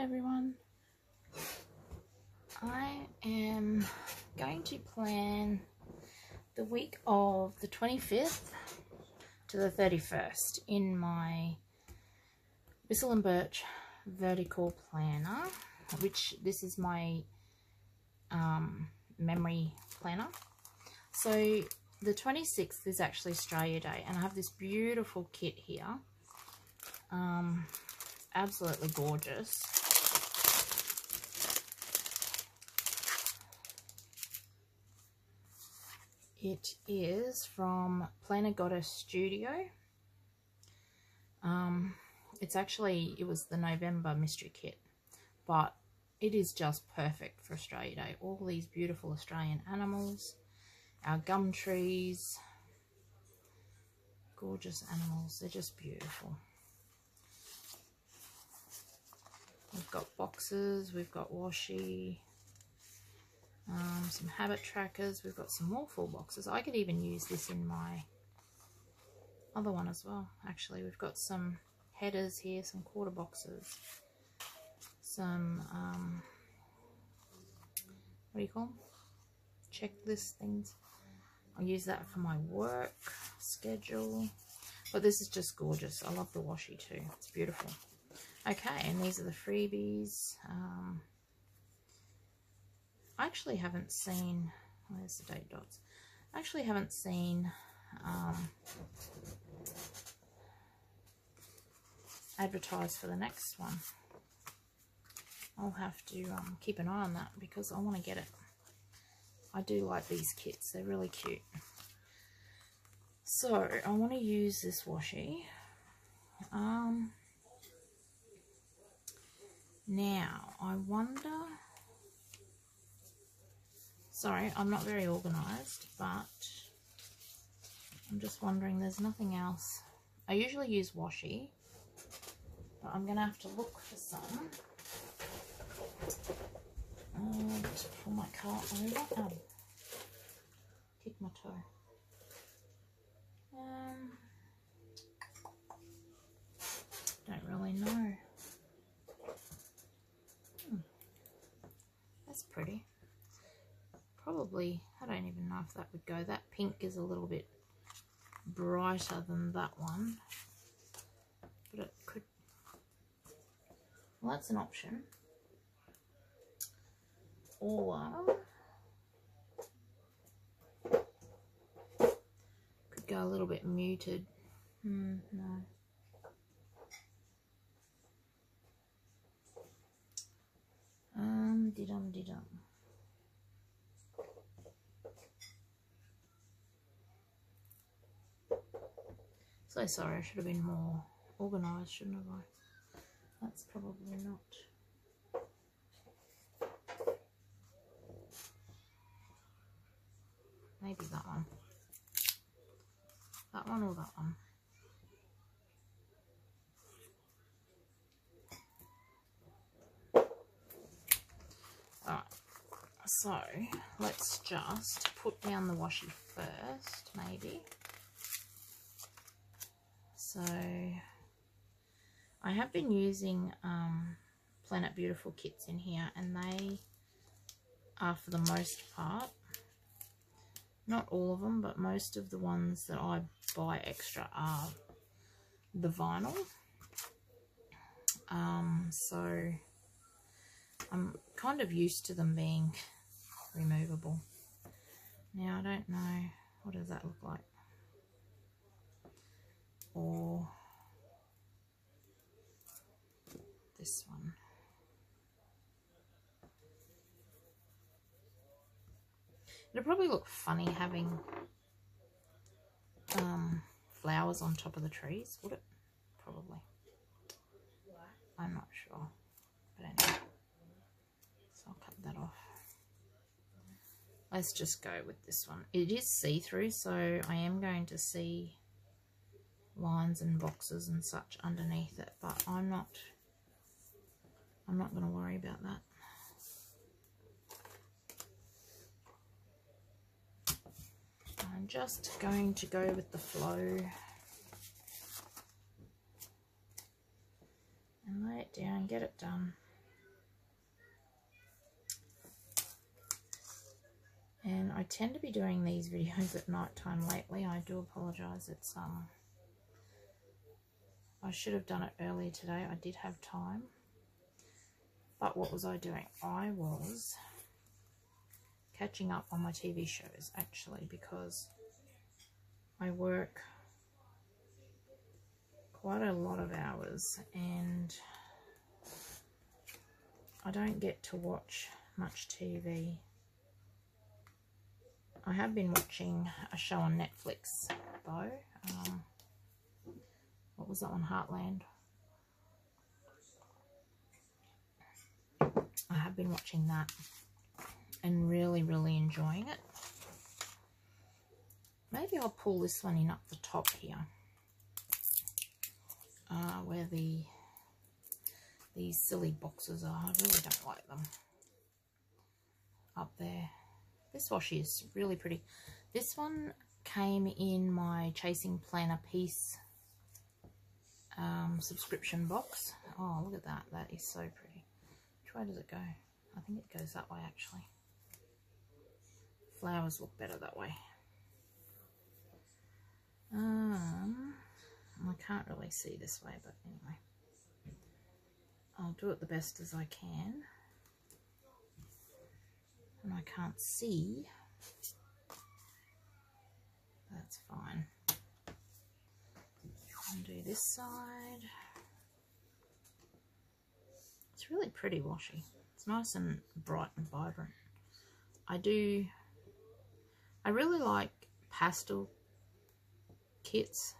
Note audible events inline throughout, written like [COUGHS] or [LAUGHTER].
Everyone. I am going to plan the week of the 25th to the 31st in my Whistle and Birch vertical planner, which this is my um, memory planner. So the 26th is actually Australia Day and I have this beautiful kit here. Um, absolutely gorgeous. It is from Planner Goddess Studio. Um, it's actually, it was the November mystery kit, but it is just perfect for Australia Day. All these beautiful Australian animals, our gum trees, gorgeous animals. They're just beautiful. We've got boxes, we've got washi, um, some habit trackers, we've got some more full boxes. I could even use this in my other one as well. Actually, we've got some headers here, some quarter boxes, some, um, what do you call them? Checklist things. I'll use that for my work schedule. But this is just gorgeous. I love the washi too. It's beautiful. Okay, and these are the freebies. Um, actually haven't seen, where's the date dots? Actually haven't seen um, advertised for the next one. I'll have to um, keep an eye on that because I want to get it. I do like these kits. They're really cute. So, I want to use this washi. Um, now, I wonder... Sorry, I'm not very organised, but I'm just wondering, there's nothing else. I usually use washi, but I'm going to have to look for some. Uh, just pull my cart over. Oh, kick my toe. Um, don't really know. That's pretty. Probably, I don't even know if that would go. That pink is a little bit brighter than that one. But it could... Well, that's an option. Or... Could go a little bit muted. Hmm, no. Um, dum dum. So sorry, I should have been more organised, shouldn't have I? That's probably not. Maybe that one. That one or that one. So let's just put down the washi first, maybe. So I have been using um, Planet Beautiful kits in here and they are for the most part, not all of them, but most of the ones that I buy extra are the vinyl. Um, so I'm kind of used to them being removable. Now, I don't know, what does that look like? Or this one. It'll probably look funny having um, flowers on top of the trees, would it? Probably. I'm not sure. But anyway. So I'll cut that off let's just go with this one. It is see-through, so I am going to see lines and boxes and such underneath it but I'm not I'm not going to worry about that. I'm just going to go with the flow and lay it down get it done. And I tend to be doing these videos [LAUGHS] at night time lately. I do apologize it's um I should have done it earlier today. I did have time. But what was I doing? I was catching up on my TV shows actually because I work quite a lot of hours and I don't get to watch much TV. I have been watching a show on Netflix though. Um, what was that one? Heartland. I have been watching that and really, really enjoying it. Maybe I'll pull this one in up the top here. Uh, where the these silly boxes are. I really don't like them. Up there. This washi is really pretty. This one came in my Chasing Planner Peace um, subscription box. Oh, look at that. That is so pretty. Which way does it go? I think it goes that way, actually. Flowers look better that way. Um, I can't really see this way, but anyway. I'll do it the best as I can. And I can't see. That's fine undo this side. It's really pretty washi. It's nice and bright and vibrant. I do, I really like pastel kits,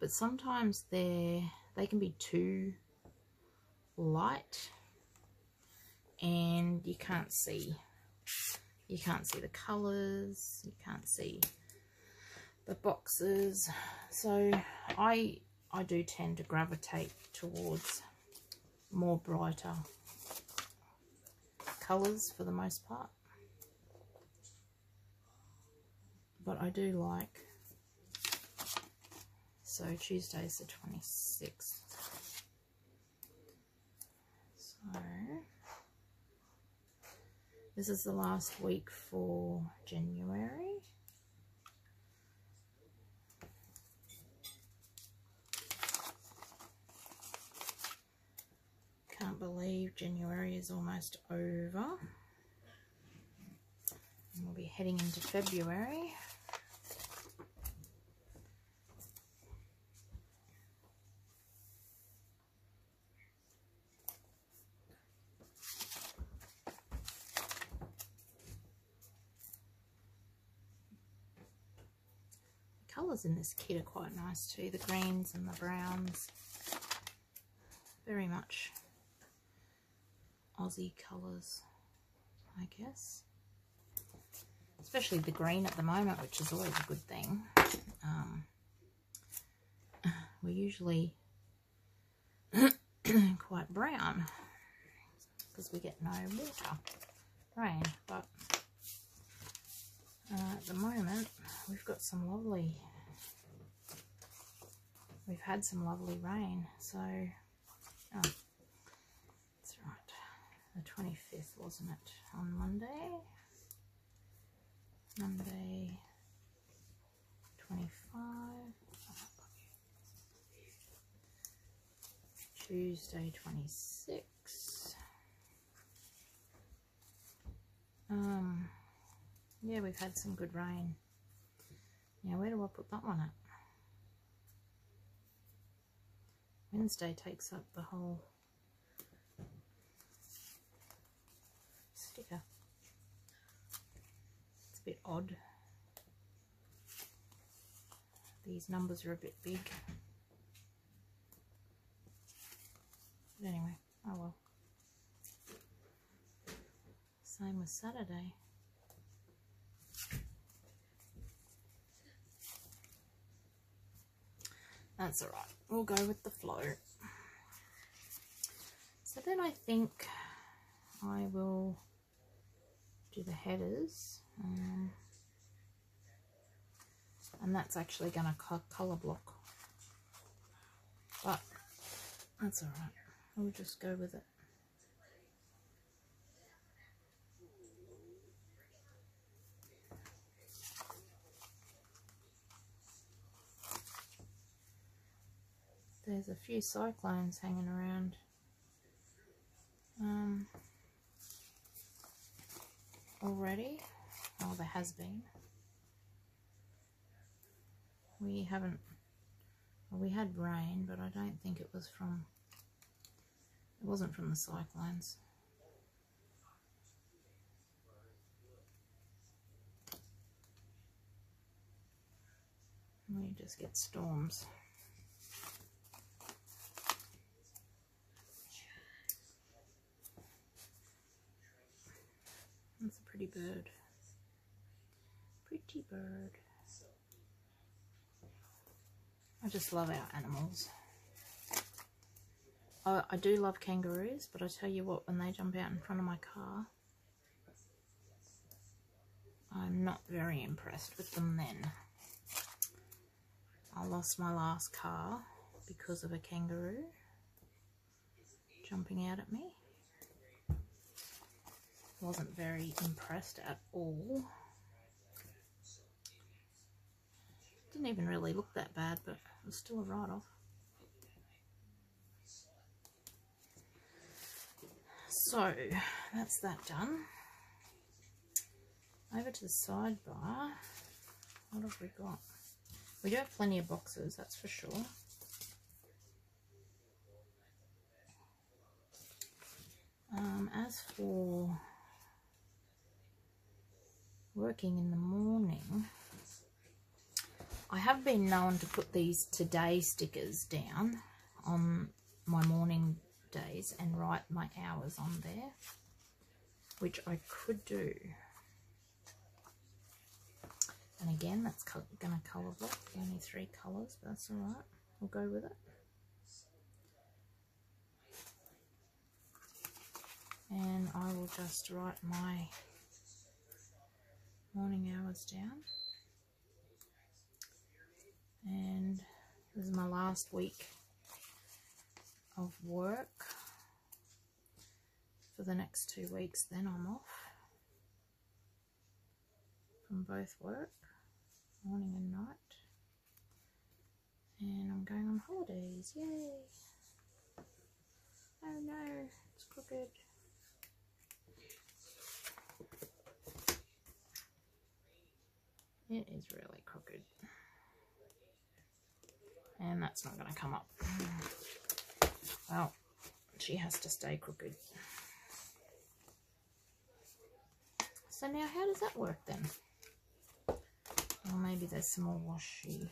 but sometimes they're, they can be too light and you can't see, you can't see the colours, you can't see the boxes. So I I do tend to gravitate towards more brighter colours for the most part. But I do like so Tuesday's the 26th. So this is the last week for January. Can't believe January is almost over. And we'll be heading into February. colours in this kit are quite nice too. The greens and the browns. Very much Aussie colours, I guess. Especially the green at the moment, which is always a good thing. Um, we're usually [COUGHS] quite brown because we get no water, rain. But uh, at the moment, we've got some lovely, we've had some lovely rain. So, oh, 25th, wasn't it? On Monday? Monday 25. Tuesday 26. Um, yeah, we've had some good rain. Now, where do I put that one at? Wednesday takes up the whole sticker. It's a bit odd. These numbers are a bit big. But anyway, oh well. Same with Saturday. That's alright. We'll go with the flow. So then I think I will do the headers. Um, and that's actually going to colour block. But that's alright. We'll just go with it. There's a few cyclones hanging around. Um, already. Oh, there has been. We haven't, well, we had rain, but I don't think it was from, it wasn't from the cyclones. We just get storms. Pretty bird. Pretty bird. I just love our animals. I, I do love kangaroos, but I tell you what, when they jump out in front of my car, I'm not very impressed with them then. I lost my last car because of a kangaroo jumping out at me. Wasn't very impressed at all. Didn't even really look that bad, but it was still a write-off. So, that's that done. Over to the sidebar. What have we got? We do have plenty of boxes, that's for sure. Um, as for working in the morning, I have been known to put these today stickers down on my morning days and write my hours on there, which I could do. And again, that's going to colour block. Only three colours, but that's alright. We'll go with it. And I will just write my morning hours down. And this is my last week of work for the next two weeks. Then I'm off from both work morning and night. And I'm going on holidays. Yay! Oh no, it's crooked. It is really crooked. And that's not going to come up. Well, she has to stay crooked. So now how does that work then? Well, maybe there's some more washi.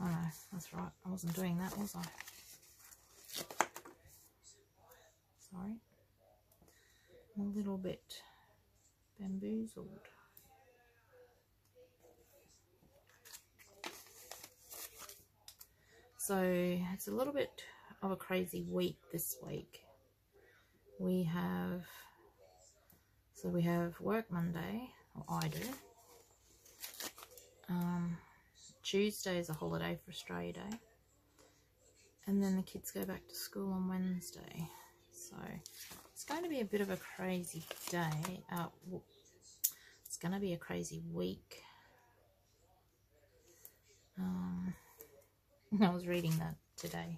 Oh no, that's right. I wasn't doing that, was I? Sorry. a little bit bamboozled. So it's a little bit of a crazy week this week. We have, so we have work Monday, or I do. Um, Tuesday is a holiday for Australia Day. And then the kids go back to school on Wednesday. So it's going to be a bit of a crazy day. Uh, it's going to be a crazy week. Um, [LAUGHS] I was reading that today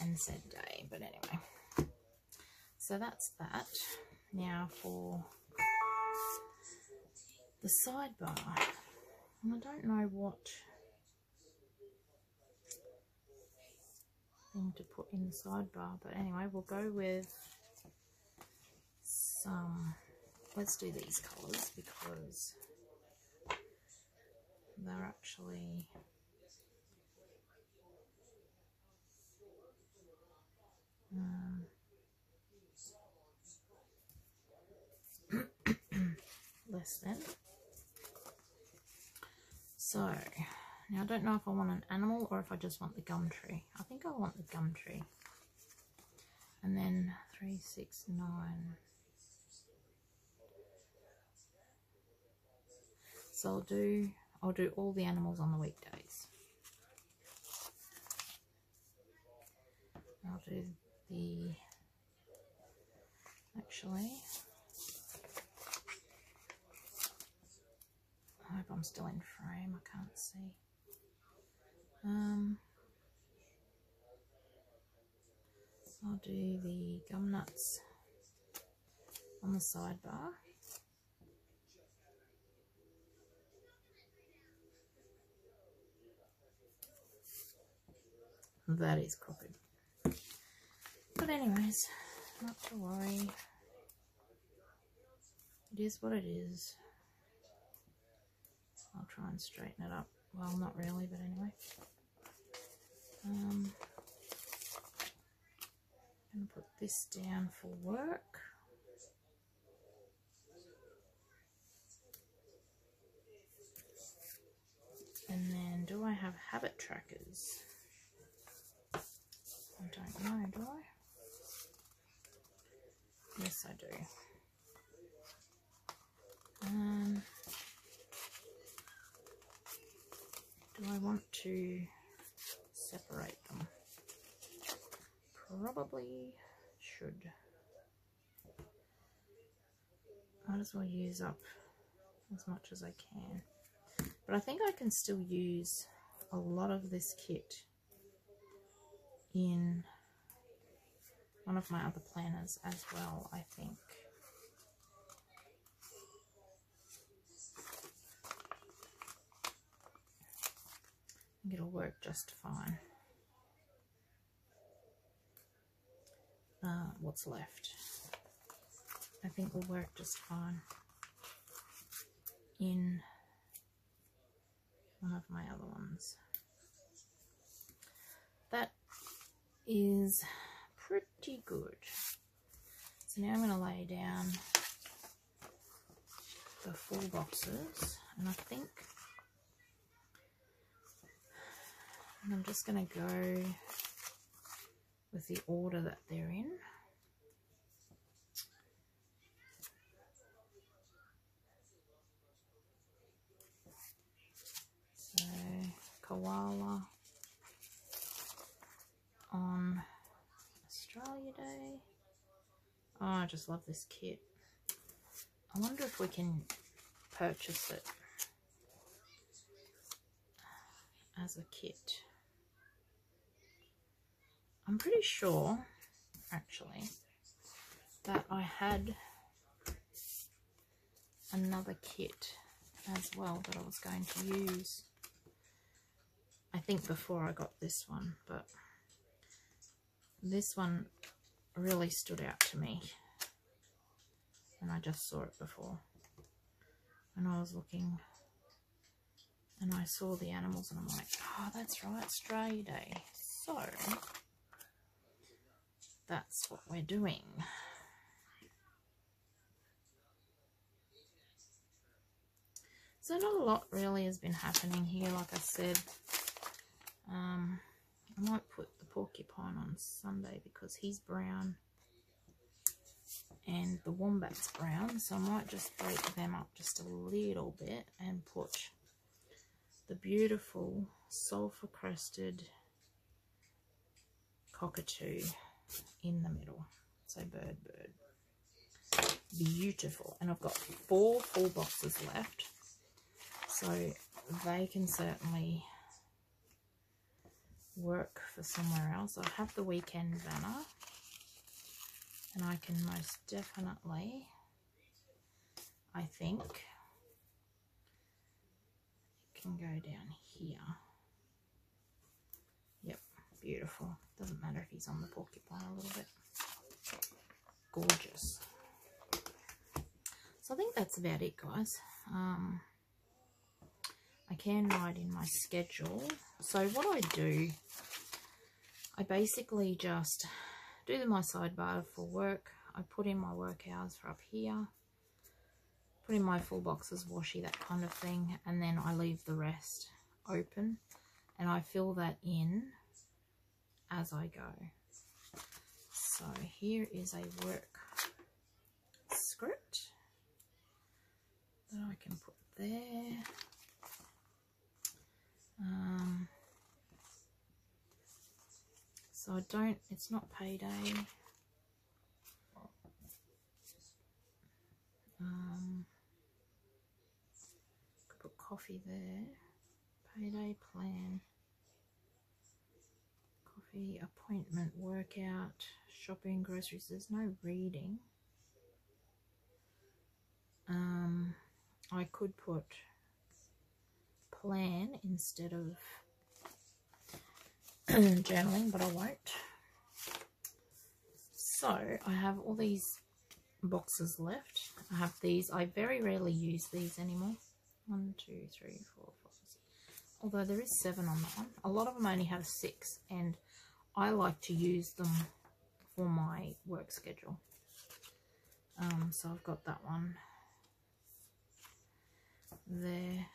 and said day, but anyway. So that's that. Now for the sidebar. And I don't know what thing to put in the sidebar, but anyway, we'll go with some, let's do these colours because they're actually um, [CLEARS THROAT] less than so, now I don't know if I want an animal or if I just want the gum tree. I think I want the gum tree. And then three, six, nine. So I'll do I'll do all the animals on the weekdays. I'll do the actually I hope I'm still in frame. I can't see. Um, I'll do the gum nuts on the sidebar. That is crooked. But anyways, not to worry. It is what it is. I'll try and straighten it up. Well, not really, but anyway. Um, I'm going to put this down for work. And then, do I have habit trackers? I don't know, do I? Yes, I do. Um, do I want to separate them? Probably should. Might as well use up as much as I can. But I think I can still use a lot of this kit in one of my other planners as well, I think. I think it'll work just fine. Uh, what's left? I think will work just fine in one of my other ones. That is pretty good. So now I'm going to lay down the four boxes and I think I'm just going to go with the order that they're in. So, koala on Australia Day. Oh, I just love this kit. I wonder if we can purchase it as a kit. I'm pretty sure, actually, that I had another kit as well that I was going to use. I think before I got this one, but this one really stood out to me. And I just saw it before. And I was looking and I saw the animals and I'm like, oh, that's right, stray Day. So, that's what we're doing. So not a lot really has been happening here, like I said. Um, I might put the porcupine on Sunday because he's brown and the wombat's brown. So I might just break them up just a little bit and put the beautiful sulfur crested cockatoo in the middle. So bird, bird. Beautiful. And I've got four full boxes left. So they can certainly work for somewhere else. I have the weekend banner. And I can most definitely, I think, it can go down here. Yep, beautiful. Doesn't matter if he's on the porcupine a little bit. Gorgeous. So I think that's about it, guys. Um, I can write in my schedule. So what I do, I basically just do my sidebar for work. I put in my work hours for up here. Put in my full boxes, washi, that kind of thing. And then I leave the rest open. And I fill that in as I go. So here is a work script that I can put there. Um, so I don't, it's not payday. Um, could put coffee there. Payday plan. Coffee, appointment, workout, shopping, groceries. There's no reading. Um, I could put plan instead of [CLEARS THROAT] journaling, but I won't. So I have all these boxes left. I have these. I very rarely use these anymore. One, two, three, four, five, six. Although there is seven on that one. A lot of them only have six, and I like to use them for my work schedule. Um, so I've got that one there.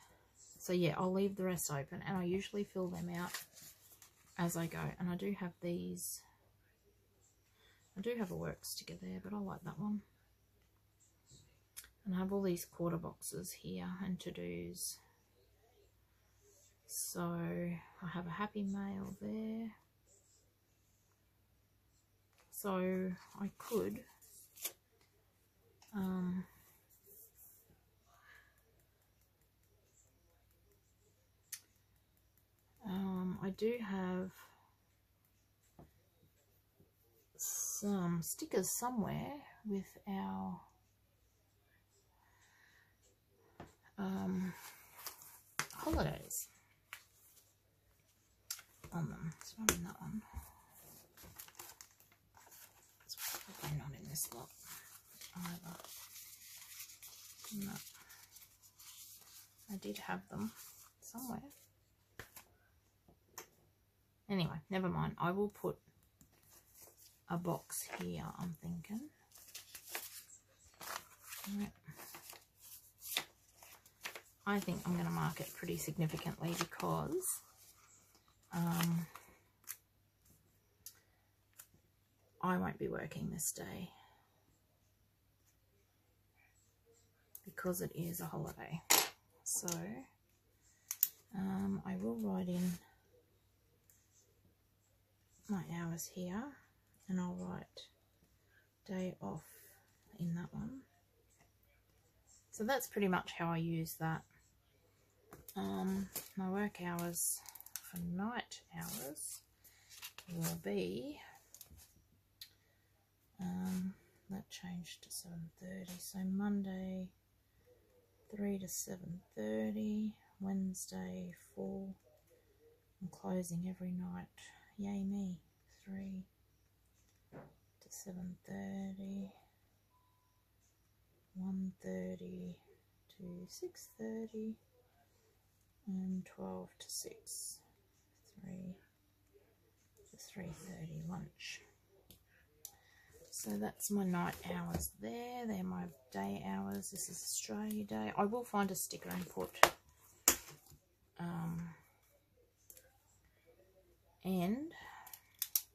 So yeah, I'll leave the rest open, and I usually fill them out as I go. And I do have these. I do have a work sticker there, but I like that one. And I have all these quarter boxes here and to-dos. So I have a happy mail there. So I could um, um, I do have some stickers somewhere with our um, holidays on them. It's not in that one. It's probably not in this lot either. No. I did have them somewhere. Anyway, never mind. I will put a box here, I'm thinking. I think I'm going to mark it pretty significantly because um, I won't be working this day because it is a holiday. So um, I will write in my hours here and I'll write day off in that one. So that's pretty much how I use that. Um, my work hours for night hours will be, um, that changed to 7.30, so Monday 3 to 7.30, Wednesday 4, I'm closing every night, yay me, 3 to 7.30, 1.30 to 6.30, and 12 to 6, 3 to 3.30 lunch. So that's my night hours there. They're my day hours. This is Australia Day. I will find a sticker and put um, and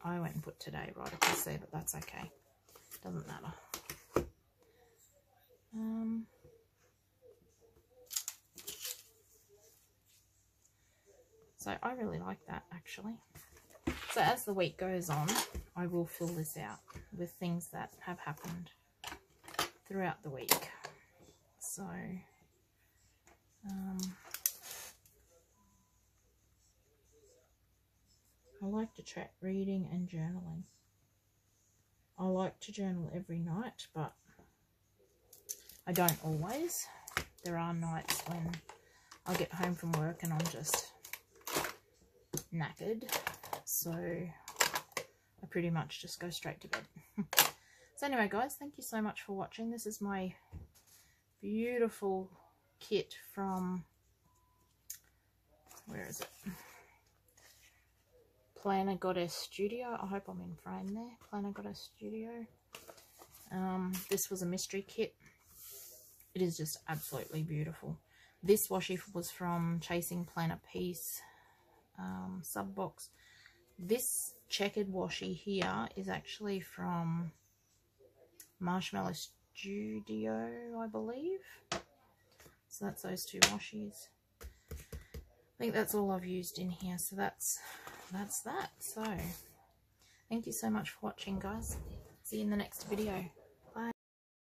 I went and put today right across there, but that's okay. Doesn't matter. Um, So I really like that actually. So as the week goes on, I will fill this out with things that have happened throughout the week. So, um, I like to track reading and journaling. I like to journal every night, but I don't always. There are nights when I get home from work and I'm just knackered. So I pretty much just go straight to bed. [LAUGHS] so anyway, guys, thank you so much for watching. This is my beautiful kit from, where is it? Planner Goddess Studio. I hope I'm in frame there. Planner Goddess Studio. Um, this was a mystery kit. It is just absolutely beautiful. This washi was from Chasing Planner Peace um, sub box. This checkered washi here is actually from Marshmallow Studio, I believe. So that's those two washies. Think that's all I've used in here. So that's that's that. So thank you so much for watching, guys. See you in the next video.